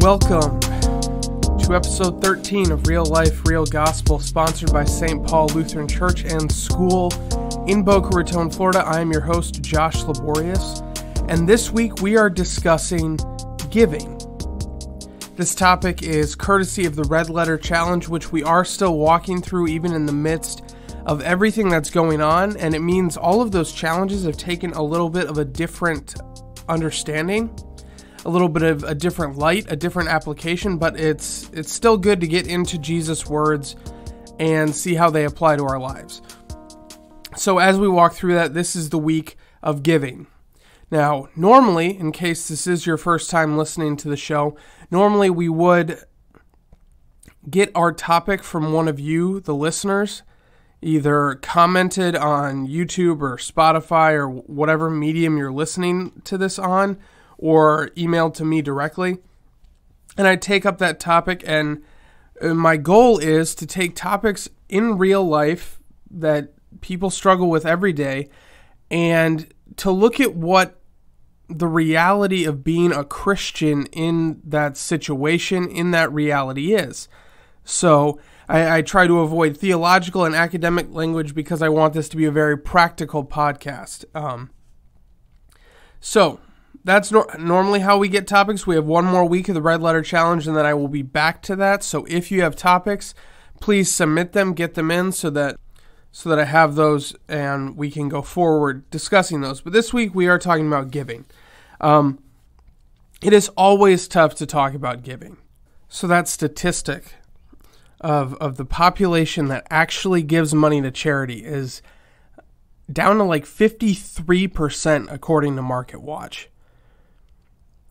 Welcome to episode 13 of Real Life, Real Gospel, sponsored by St. Paul Lutheran Church and School in Boca Raton, Florida. I am your host, Josh Laborious, and this week we are discussing giving. This topic is courtesy of the Red Letter Challenge, which we are still walking through even in the midst of everything that's going on, and it means all of those challenges have taken a little bit of a different understanding a little bit of a different light, a different application, but it's it's still good to get into Jesus' words and see how they apply to our lives. So as we walk through that, this is the week of giving. Now, normally, in case this is your first time listening to the show, normally we would get our topic from one of you, the listeners, either commented on YouTube or Spotify or whatever medium you're listening to this on or emailed to me directly. And I take up that topic, and uh, my goal is to take topics in real life that people struggle with every day and to look at what the reality of being a Christian in that situation, in that reality is. So, I, I, try to avoid theological and academic language because I want this to be a very practical podcast. Um, so, that's no- normally how we get topics. We have one more week of the Red Letter Challenge, and then I will be back to that. So if you have topics, please submit them, get them in, so that so that I have those and we can go forward discussing those. But this week we are talking about giving. Um, it is always tough to talk about giving. So that statistic of of the population that actually gives money to charity is down to like 53% according to Market Watch.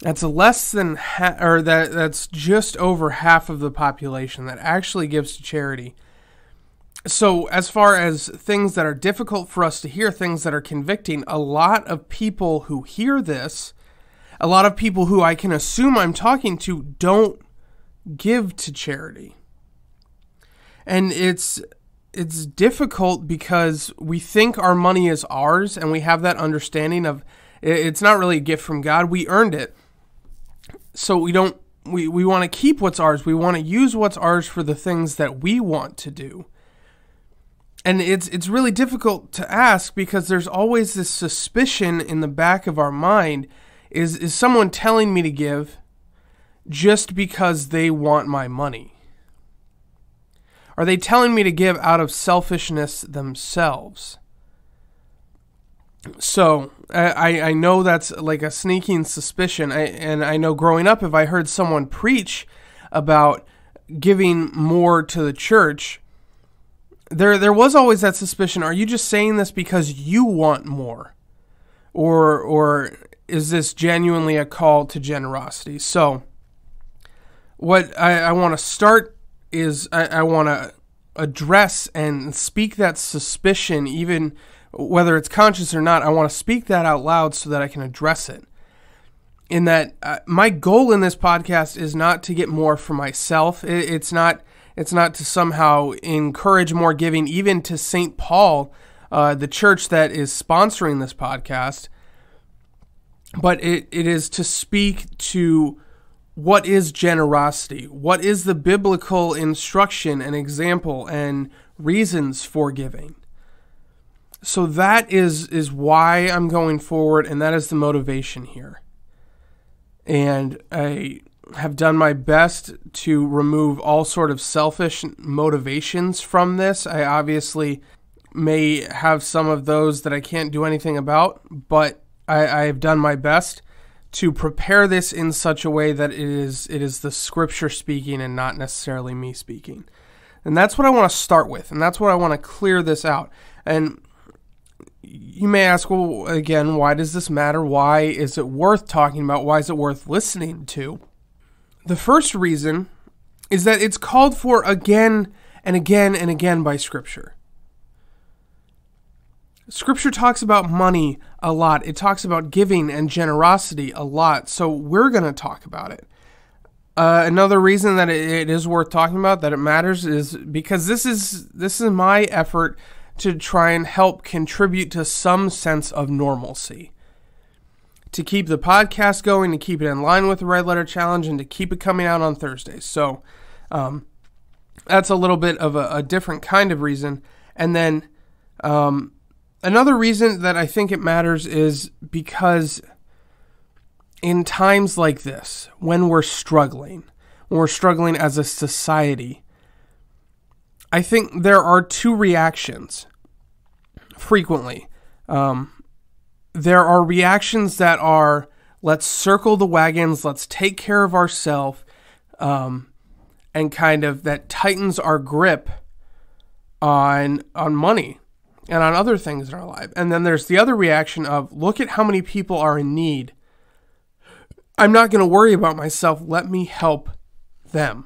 That's less than ha- or that that's just over half of the population that actually gives to charity. So, as far as things that are difficult for us to hear, things that are convicting, a lot of people who hear this, a lot of people who I can assume I'm talking to don't give to charity. And it's it's difficult because we think our money is ours and we have that understanding of it's not really a gift from God, we earned it so we don't we, we want to keep what's ours. We want to use what's ours for the things that we want to do. And it's it's really difficult to ask because there's always this suspicion in the back of our mind is is someone telling me to give just because they want my money? Are they telling me to give out of selfishness themselves? So I, I know that's like a sneaking suspicion. I, and I know growing up, if I heard someone preach about giving more to the church, there there was always that suspicion. Are you just saying this because you want more, or or is this genuinely a call to generosity? So, what I, I want to start is I, I want to address and speak that suspicion even whether it's conscious or not, I want to speak that out loud so that I can address it. In that, uh, my goal in this podcast is not to get more for myself. It, it's not. It's not to somehow encourage more giving, even to St. Paul, uh, the church that is sponsoring this podcast. But it, it is to speak to what is generosity? What is the biblical instruction and example and reasons for giving? So that is is why I'm going forward, and that is the motivation here. And I have done my best to remove all sort of selfish motivations from this. I obviously may have some of those that I can't do anything about, but I, I have done my best to prepare this in such a way that it is it is the scripture speaking and not necessarily me speaking. And that's what I want to start with, and that's what I want to clear this out. And you may ask, well, again, why does this matter? Why is it worth talking about? Why is it worth listening to? The first reason is that it's called for again and again and again by Scripture. Scripture talks about money a lot, it talks about giving and generosity a lot, so we're going to talk about it. Uh, another reason that it, it is worth talking about, that it matters, is because this is this is my effort to try and help contribute to some sense of normalcy. to keep the podcast going, to keep it in line with the Red Letter Challenge, and to keep it coming out on Thursdays. So um, that's a little bit of a, a, different kind of reason. And then um, another reason that I think it matters is because in times like this, when we're struggling, when we're struggling as a society, I think there are two reactions frequently. Um, there are reactions that are let's circle the wagons, let's take care of ourselves, um, and kind of that tightens our grip on on money and on other things in our life. And then there's the other reaction of look at how many people are in need. I'm not going to worry about myself. Let me help them.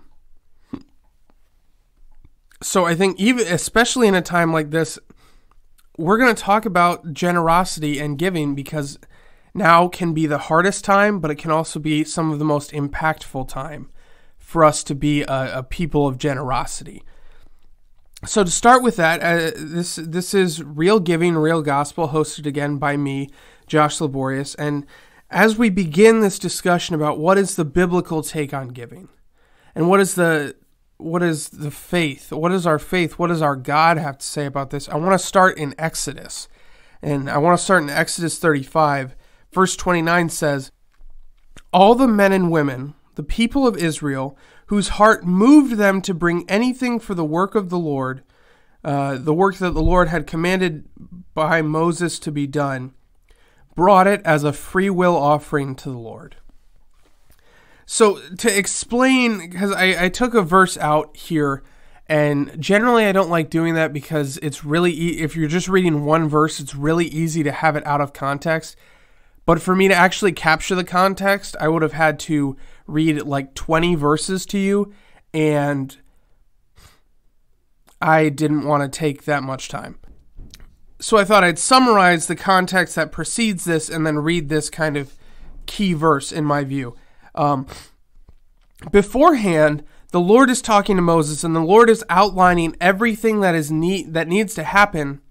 So I think even especially in a time like this, we're going to talk about generosity and giving because now can be the hardest time, but it can also be some of the most impactful time for us to be a, a people of generosity. So to start with that, uh, this this is real giving, real gospel, hosted again by me, Josh Laborious, and as we begin this discussion about what is the biblical take on giving, and what is the what is the faith? What is our faith? What does our God have to say about this? I want to start in Exodus. And I want to start in Exodus 35. Verse 29 says, All the men and women, the people of Israel, whose heart moved them to bring anything for the work of the Lord, uh, the work that the Lord had commanded by Moses to be done, brought it as a free will offering to the Lord. So to explain, because I, I took a verse out here, and generally I don't like doing that because it's really e- if you're just reading one verse, it's really easy to have it out of context. But for me to actually capture the context, I would have had to read like 20 verses to you, and I didn't want to take that much time. So I thought I'd summarize the context that precedes this and then read this kind of key verse in my view. Um, beforehand, the Lord is talking to Moses, and the Lord is outlining everything that is need, that needs to happen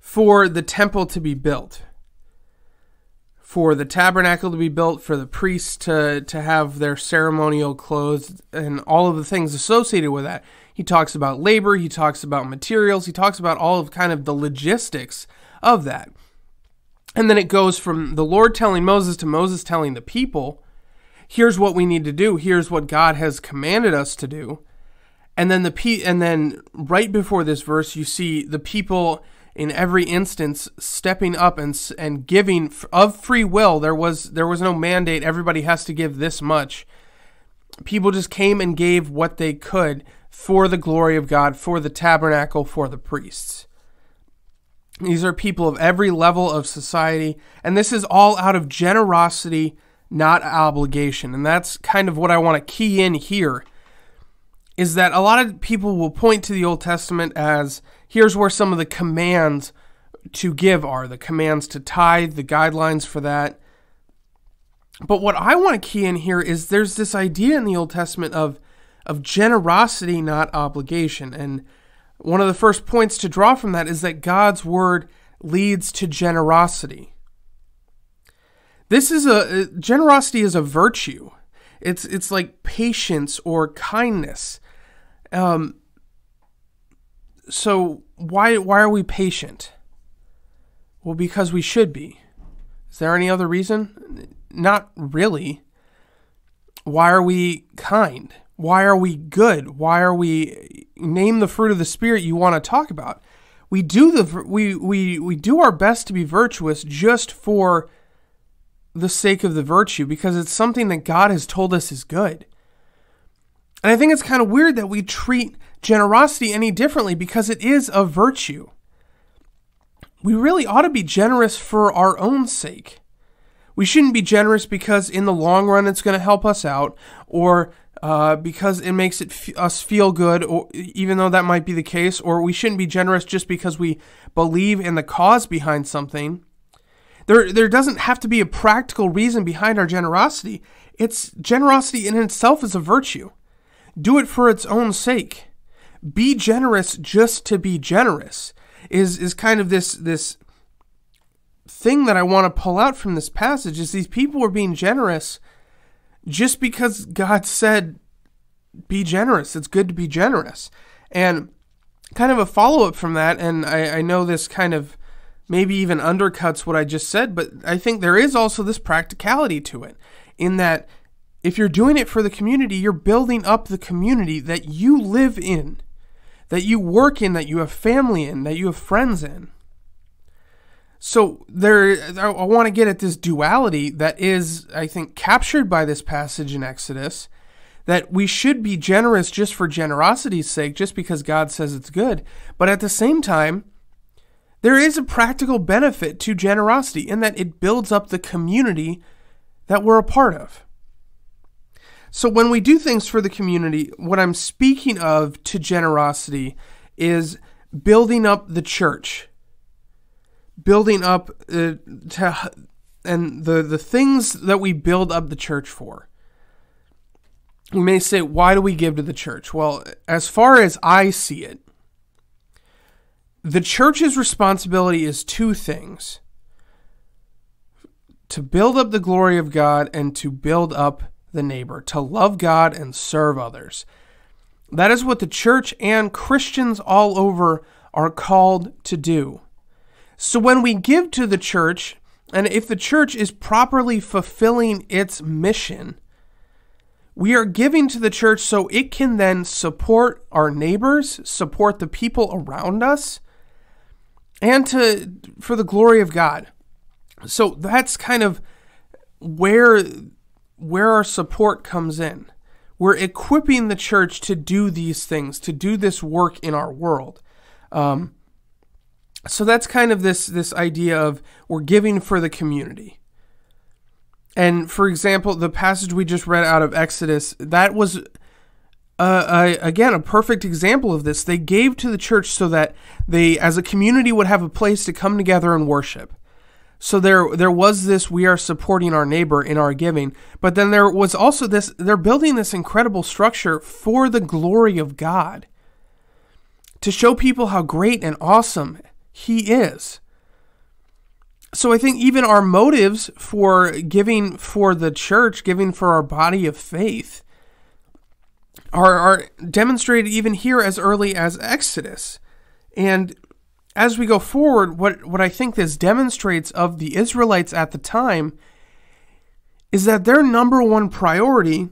for the temple to be built, for the tabernacle to be built, for the priests to, to have their ceremonial clothes, and all of the things associated with that. He talks about labor, he talks about materials, he talks about all of kind of the logistics of that. And then it goes from the Lord telling Moses to Moses telling the people here's what we need to do. Here's what God has commanded us to do. And then the pe- and then right before this verse, you see the people in every instance stepping up and and giving of free will. There was there was no mandate. Everybody has to give this much. People just came and gave what they could for the glory of God, for the tabernacle, for the priests. These are people of every level of society, and this is all out of generosity not obligation. And that's kind of what I want to key in here is that a lot of people will point to the Old Testament as here's where some of the commands to give are the commands to tithe, the guidelines for that. But what I want to key in here is there's this idea in the Old Testament of of generosity, not obligation. And one of the first points to draw from that is that God's word leads to generosity. This is a uh, generosity is a virtue. It's it's like patience or kindness. Um, so why why are we patient? Well, because we should be. Is there any other reason? Not really. Why are we kind? Why are we good? Why are we name the fruit of the spirit you want to talk about? We do the we we we do our best to be virtuous just for the sake of the virtue because it's something that God has told us is good. And I think it's kind of weird that we treat generosity any differently because it is a virtue. We really ought to be generous for our own sake. We shouldn't be generous because in the long run it's going to help us out or uh, because it makes it f- us feel good, or even though that might be the case, or we shouldn't be generous just because we believe in the cause behind something. There, there doesn't have to be a practical reason behind our generosity. It's generosity in itself is a virtue. Do it for its own sake. Be generous just to be generous is is kind of this this thing that I want to pull out from this passage is these people were being generous just because God said, be generous. It's good to be generous. And kind of a follow up from that, and I, I know this kind of maybe even undercuts what I just said, but I think there is also this practicality to it in that if you're doing it for the community, you're building up the community that you live in, that you work in, that you have family in, that you have friends in. So there, I want to get at this duality that is, I think, captured by this passage in Exodus. That we should be generous just for generosity's sake, just because God says it's good. But at the same time, there is a practical benefit to generosity in that it builds up the community that we're a part of. So when we do things for the community, what I'm speaking of to generosity is building up the church building up uh, to and the the things that we build up the church for. We may say, why do we give to the church? Well, as far as I see it, the church's responsibility is two things to build up the glory of God and to build up the neighbor, to love God and serve others. That is what the church and Christians all over are called to do. So when we give to the church, and if the church is properly fulfilling its mission, we are giving to the church so it can then support our neighbors, support the people around us, and to for the glory of God. So that's kind of where where our support comes in. We're equipping the church to do these things, to do this work in our world. Um, so that's kind of this this idea of we're giving for the community. And for example, the passage we just read out of Exodus, that was uh, again a perfect example of this. They gave to the church so that they, as a community, would have a place to come together and worship. So there, there was this. We are supporting our neighbor in our giving, but then there was also this. They're building this incredible structure for the glory of God, to show people how great and awesome he is. So I think even our motives for giving for the church, giving for our body of faith, are, are demonstrated even here as early as Exodus. And as we go forward, what, what I think this demonstrates of the Israelites at the time is that their number one priority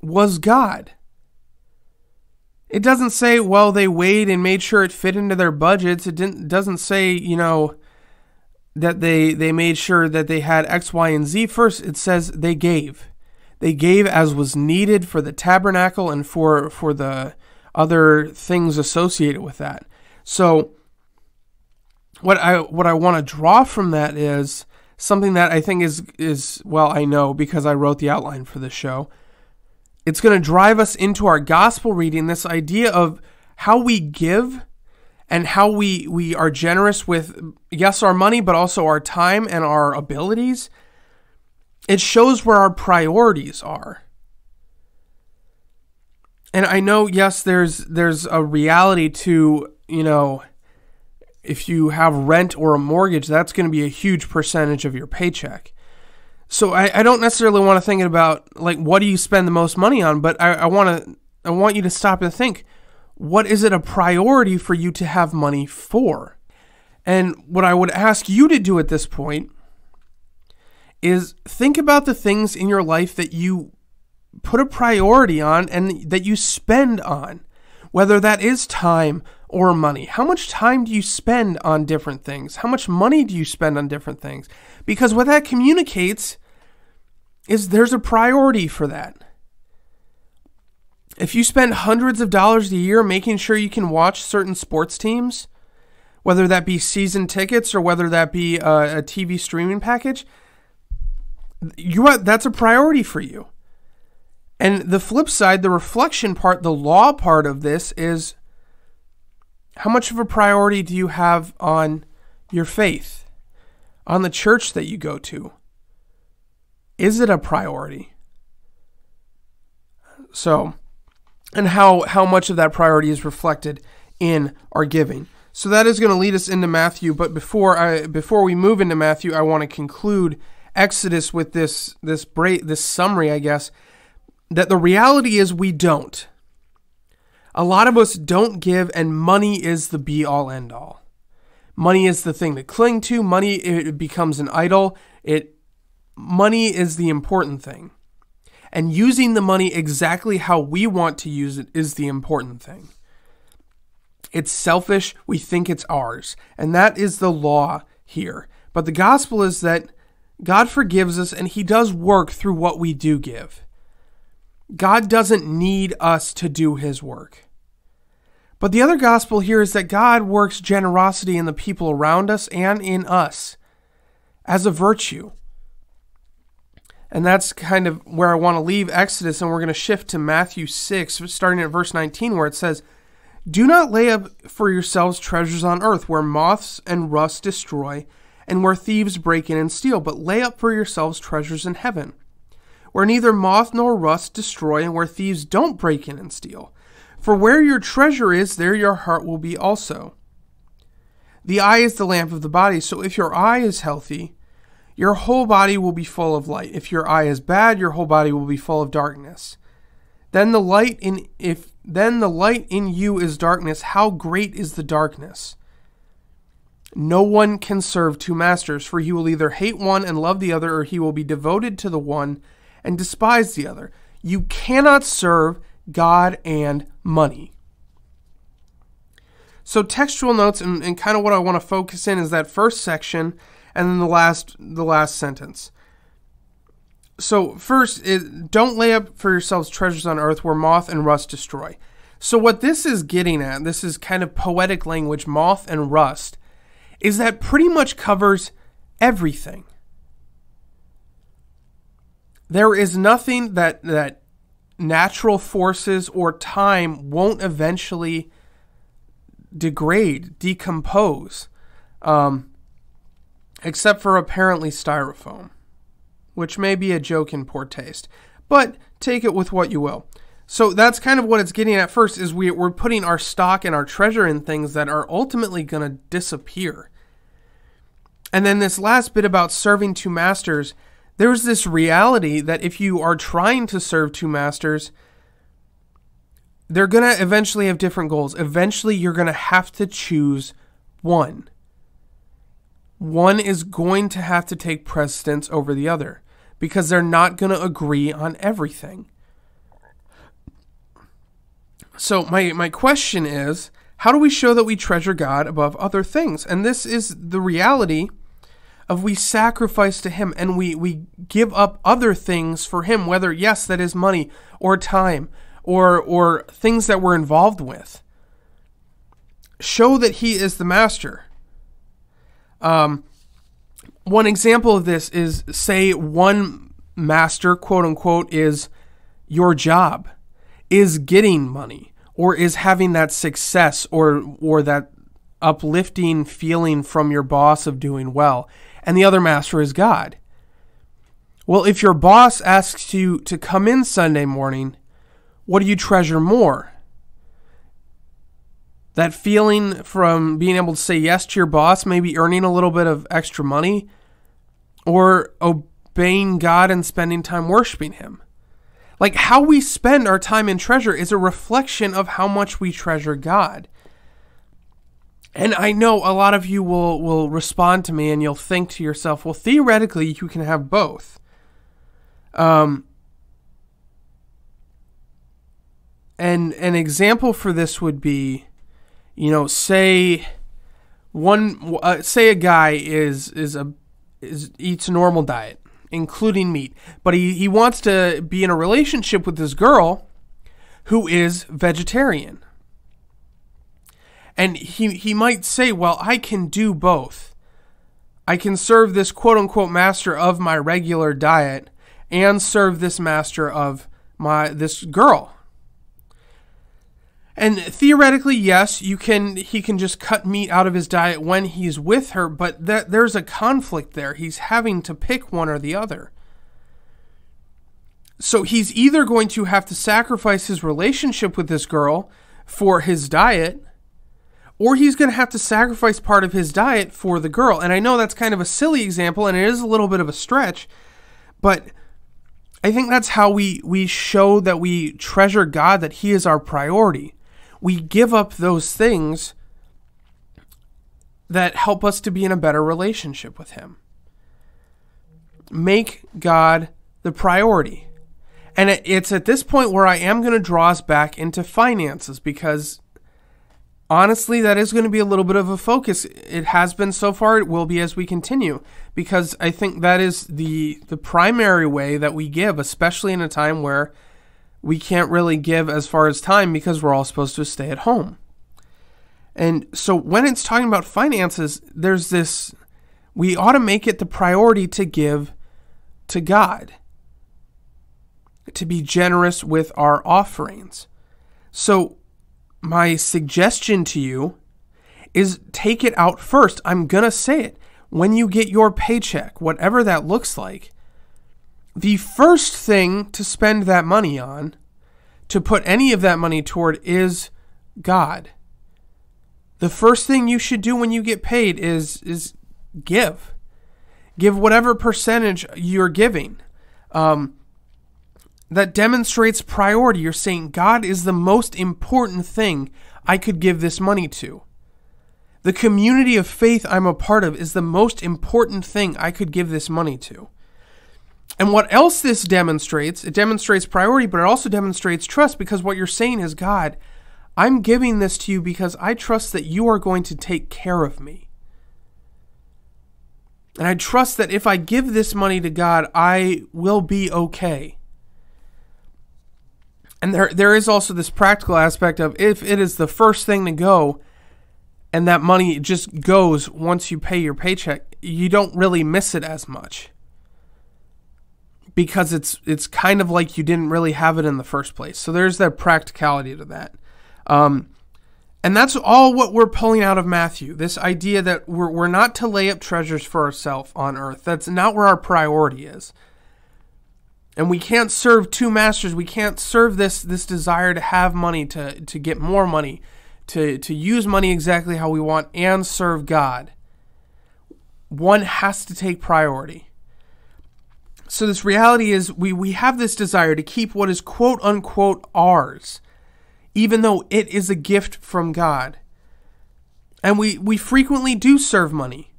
was God. It doesn't say, well, they weighed and made sure it fit into their budgets. It didn't doesn't say, you know, that they they made sure that they had X, Y, and Z. First, it says they gave. They gave as was needed for the tabernacle and for for the other things associated with that. So what I what I want to draw from that is something that I think is is well, I know because I wrote the outline for this show it's going to drive us into our gospel reading this idea of how we give and how we, we are generous with, yes, our money, but also our time and our abilities. It shows where our priorities are. And I know, yes, there's there's a reality to, you know, if you have rent or a mortgage, that's going to be a huge percentage of your paycheck. So I, I don't necessarily want to think about like what do you spend the most money on, but I, I want to I want you to stop and think, what is it a priority for you to have money for? And what I would ask you to do at this point is think about the things in your life that you put a priority on and that you spend on, whether that is time or money. How much time do you spend on different things? How much money do you spend on different things? Because what that communicates is there's a priority for that. If you spend hundreds of dollars a year making sure you can watch certain sports teams, whether that be season tickets or whether that be uh, a, a TV streaming package, you that's a priority for you. And the flip side, the reflection part, the law part of this is how much of a priority do you have on your faith, on the church that you go to? Is it a priority? So, and how how much of that priority is reflected in our giving. So that is going to lead us into Matthew, but before I before we move into Matthew, I want to conclude Exodus with this this break this summary, I guess, that the reality is we don't. A lot of us don't give and money is the be all end all. Money is the thing to cling to, money it becomes an idol. It money is the important thing. And using the money exactly how we want to use it is the important thing. It's selfish. We think it's ours. And that is the law here. But the gospel is that God forgives us and he does work through what we do give. God doesn't need us to do his work. But the other gospel here is that God works generosity in the people around us and in us as a virtue. And that's kind of where I want to leave Exodus, and we're going to shift to Matthew 6, starting at verse 19, where it says, do not lay up for yourselves treasures on earth, where moths and rust destroy, and where thieves break in and steal, but lay up for yourselves treasures in heaven, where neither moth nor rust destroy, and where thieves don't break in and steal. For where your treasure is, there your heart will be also. The eye is the lamp of the body, so if your eye is healthy, your whole body will be full of light. If your eye is bad, your whole body will be full of darkness. Then the light in if then the light in you is darkness, how great is the darkness? No one can serve two masters, for he will either hate one and love the other, or he will be devoted to the one and despise the other. You cannot serve God and money. So textual notes and, and kind of what I want to focus in is that first section and then the last the last sentence. So first, it, don't lay up for yourselves treasures on earth where moth and rust destroy. So what this is getting at, this is kind of poetic language, moth and rust, is that pretty much covers everything. There is nothing that that natural forces or time won't eventually degrade, decompose, um, except for apparently styrofoam which may be a joke in poor taste, but take it with what you will. So that's kind of what it's getting at first is we, we're putting our stock and our treasure in things that are ultimately going to disappear. And then this last bit about serving two masters, there's this reality that if you are trying to serve two masters, they're going to eventually have different goals. Eventually, you're going to have to choose one. One is going to have to take precedence over the other because they're not going to agree on everything. So my my question is, how do we show that we treasure God above other things? And this is the reality of we sacrifice to him and we we give up other things for him, whether yes, that is money or time or or things that we're involved with. Show that he is the master. Um one example of this is say one master, quote unquote, is your job, is getting money, or is having that success or or that uplifting feeling from your boss of doing well. And the other master is God. Well, if your boss asks you to come in Sunday morning, what do you treasure more? That feeling from being able to say yes to your boss, maybe earning a little bit of extra money, or obeying God and spending time worshiping Him. Like how we spend our time and treasure is a reflection of how much we treasure God. And I know a lot of you will, will respond to me and you'll think to yourself, well, theoretically, you can have both. Um, and an example for this would be, you know, say one, uh, say a guy is is a is, eats a normal diet, including meat, but he, he wants to be in a relationship with this girl who is vegetarian. And he, he might say, Well, I can do both. I can serve this quote unquote master of my regular diet and serve this master of my this girl and theoretically, yes, you can. He can just cut meat out of his diet when he's with her, but th- there's a conflict there. He's having to pick one or the other. So he's either going to have to sacrifice his relationship with this girl for his diet, or he's going to have to sacrifice part of his diet for the girl. And I know that's kind of a silly example and it is a little bit of a stretch, but I think that's how we we show that we treasure God that he is our priority. We give up those things that help us to be in a better relationship with him. Make God the priority. And it's at this point where I am going to draw us back into finances because honestly, that is going to be a little bit of a focus. It has been so far. It will be as we continue, because I think that is the the primary way that we give, especially in a time where we can't really give as far as time because we're all supposed to stay at home. And so when it's talking about finances, there's this we ought to make it the priority to give to God. To be generous with our offerings. So my suggestion to you is take it out first. I'm going to say it. When you get your paycheck, whatever that looks like, the first thing to spend that money on, to put any of that money toward, is God. The first thing you should do when you get paid is is give. Give whatever percentage you're giving. Um, that demonstrates priority. You're saying God is the most important thing I could give this money to. The community of faith I'm a part of is the most important thing I could give this money to. And what else this demonstrates, it demonstrates priority, but it also demonstrates trust because what you're saying is, God, I'm giving this to you because I trust that you are going to take care of me. And I trust that if I give this money to God, I will be okay. And there there is also this practical aspect of if it is the first thing to go and that money just goes once you pay your paycheck, you don't really miss it as much. Because it's it's kind of like you didn't really have it in the first place. So there's that practicality to that. Um, and that's all what we're pulling out of Matthew. This idea that we're, we're not to lay up treasures for ourselves on earth. That's not where our priority is and we can't serve two masters. We can't serve this this desire to have money, to to get more money, to to use money exactly how we want, and serve God. One has to take priority. So this reality is we we have this desire to keep what is quote unquote ours, even though it is a gift from God. And we, we frequently do serve money.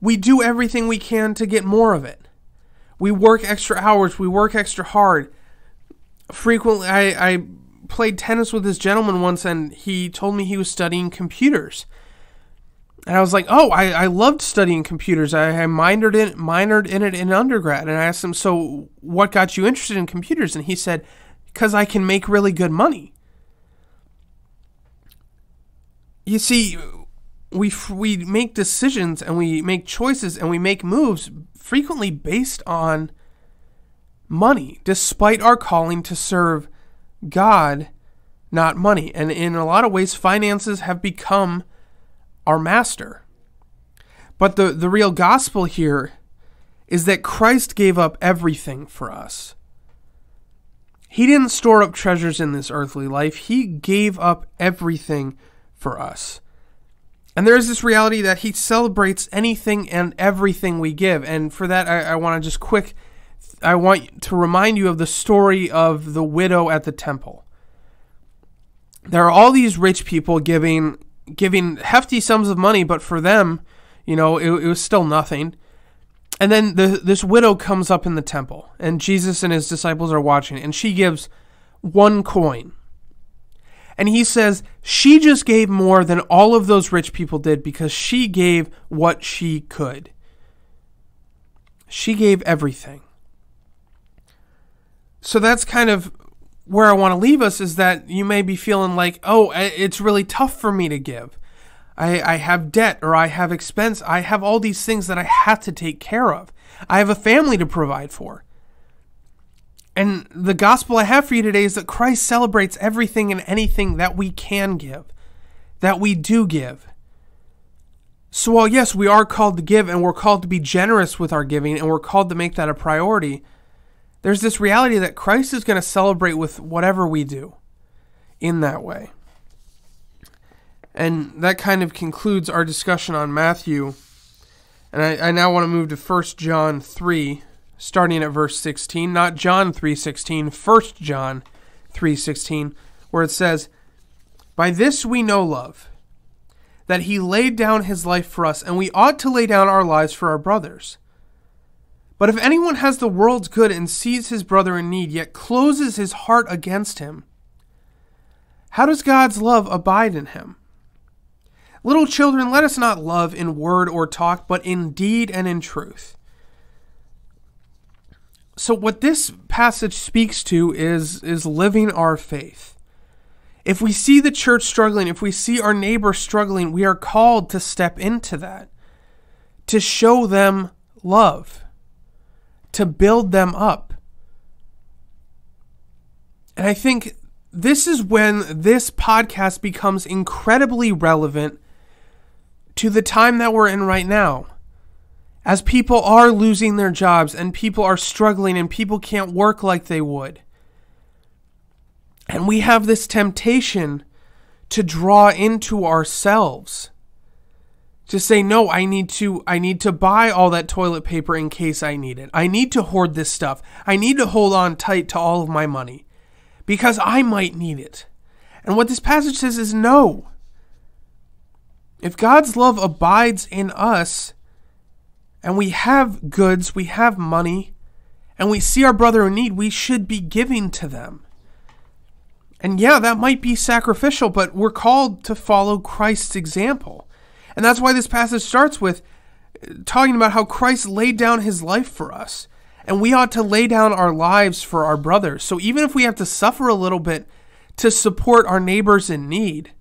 We do everything we can to get more of it. We work extra hours. We work extra hard. Frequently, I, I played tennis with this gentleman once, and he told me he was studying computers. And I was like, oh, I, I loved studying computers. I, I minored in minored in it in undergrad. And I asked him, so what got you interested in computers? And he said, because I can make really good money. You see, we we make decisions and we make choices and we make moves frequently based on money, despite our calling to serve God, not money. And in a lot of ways, finances have become our master. But the, the real gospel here is that Christ gave up everything for us. He didn't store up treasures in this earthly life, He gave up everything for us. And there is this reality that he celebrates anything and everything we give. And for that, I, I want to just quick, I want to remind you of the story of the widow at the temple. There are all these rich people giving giving hefty sums of money, but for them, you know, it, it was still nothing. And then the, this widow comes up in the temple, and Jesus and his disciples are watching, and she gives one coin and he says she just gave more than all of those rich people did because she gave what she could. She gave everything. So that's kind of where I want to leave us is that you may be feeling like, oh, it's really tough for me to give. I, I have debt or I have expense. I have all these things that I have to take care of. I have a family to provide for. And the gospel I have for you today is that Christ celebrates everything and anything that we can give, that we do give. So, while yes, we are called to give and we're called to be generous with our giving and we're called to make that a priority, there's this reality that Christ is going to celebrate with whatever we do in that way. And that kind of concludes our discussion on Matthew. And I, I now want to move to 1 John 3, starting at verse 16. Not John 3.16, 1 John 3.16, where it says, By this we know love, that he laid down his life for us, and we ought to lay down our lives for our brothers. But if anyone has the world's good and sees his brother in need, yet closes his heart against him, how does God's love abide in him? Little children, let us not love in word or talk, but in deed and in truth. So what this passage speaks to is is living our faith. If we see the church struggling, if we see our neighbor struggling, we are called to step into that, to show them love, to build them up. And I think this is when this podcast becomes incredibly relevant to the time that we're in right now. As people are losing their jobs and people are struggling and people can't work like they would. And we have this temptation to draw into ourselves to say no i need to i need to buy all that toilet paper in case i need it i need to hoard this stuff i need to hold on tight to all of my money because i might need it and what this passage says is no if God's love abides in us, and we have goods, we have money, and we see our brother in need, we should be giving to them. And yeah, that might be sacrificial, but we're called to follow Christ's example. And that's why this passage starts with uh, talking about how Christ laid down his life for us. And we ought to lay down our lives for our brothers. So even if we have to suffer a little bit to support our neighbors in need,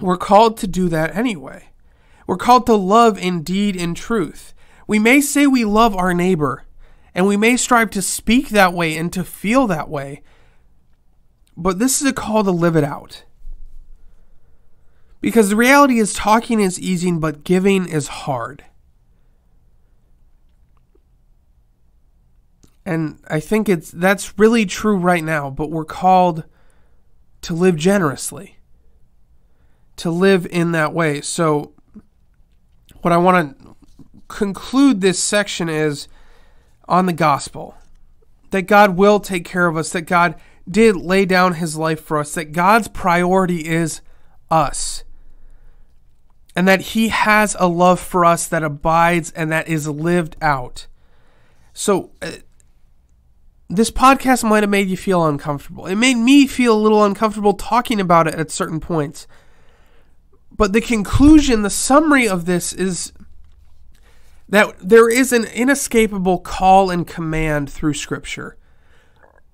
we're called to do that anyway. We're called to love in deed and truth. We may say we love our neighbor, and we may strive to speak that way and to feel that way, but this is a call to live it out. Because the reality is, talking is easy, but giving is hard. And I think it's that's really true right now, but we're called to live generously to live in that way. So, what I want to conclude this section is on the gospel that God will take care of us, that God did lay down his life for us, that God's priority is us, and that he has a love for us that abides and that is lived out. So, uh, this podcast might have made you feel uncomfortable. It made me feel a little uncomfortable talking about it at certain points. But the conclusion, the summary of this is that there is an inescapable call and command through Scripture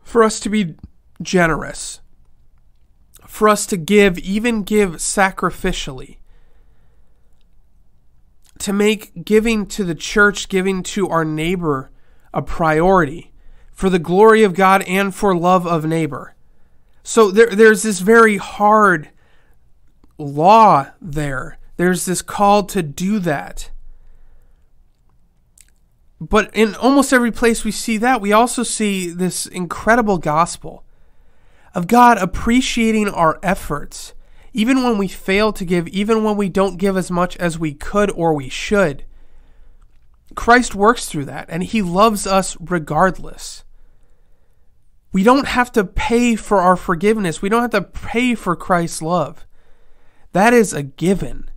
for us to be generous, for us to give, even give sacrificially, to make giving to the church, giving to our neighbor a priority for the glory of God and for love of neighbor. So there, there's this very hard law there. There's this call to do that. But in almost every place we see that, we also see this incredible gospel of God appreciating our efforts, even when we fail to give, even when we don't give as much as we could or we should. Christ works through that, and He loves us regardless. We don't have to pay for our forgiveness. We don't have to pay for Christ's love. That is a given.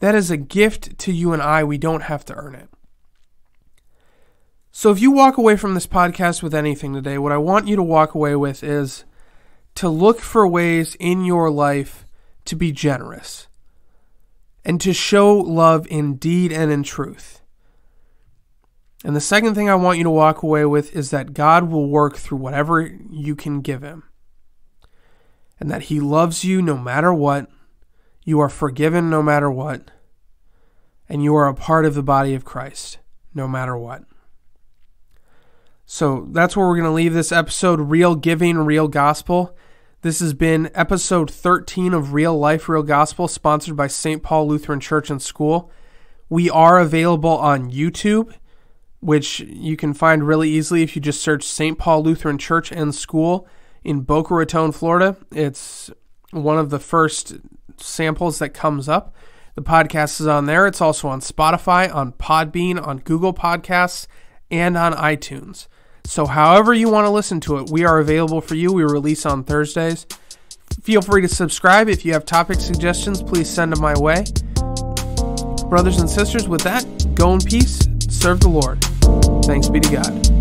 That is a gift to you and I. We don't have to earn it. So if you walk away from this podcast with anything today, what I want you to walk away with is to look for ways in your life to be generous and to show love in deed and in truth. And the second thing I want you to walk away with is that God will work through whatever you can give Him. And that He loves you no matter what, you are forgiven no matter what, and you are a part of the body of Christ no matter what. So that's where we're going to leave this episode Real Giving, Real Gospel. This has been episode 13 of Real Life, Real Gospel, sponsored by St. Paul Lutheran Church and School. We are available on YouTube, which you can find really easily if you just search St. Paul Lutheran Church and School in Boca Raton, Florida. It's one of the first samples that comes up. The podcast is on there. It's also on Spotify, on Podbean, on Google Podcasts, and on iTunes. So, however you want to listen to it, we are available for you. We release on Thursdays. Feel free to subscribe. If you have topic suggestions, please send them my way. Brothers and sisters, with that, go in peace, serve the Lord. Thanks be to God.